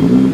Mm-hmm.